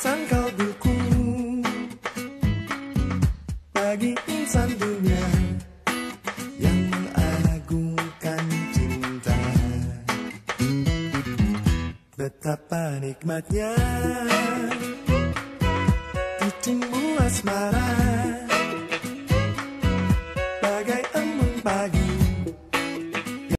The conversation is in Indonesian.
sangkal dukung. Bagi insan dunia yang mengagungkan cinta. Betapa nikmatnya. Ditimbul asmara.